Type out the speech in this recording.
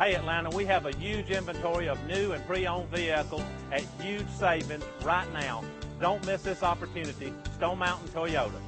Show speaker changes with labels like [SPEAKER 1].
[SPEAKER 1] Hey Atlanta, we have a huge inventory of new and pre-owned vehicles at huge savings right now. Don't miss this opportunity. Stone Mountain Toyota.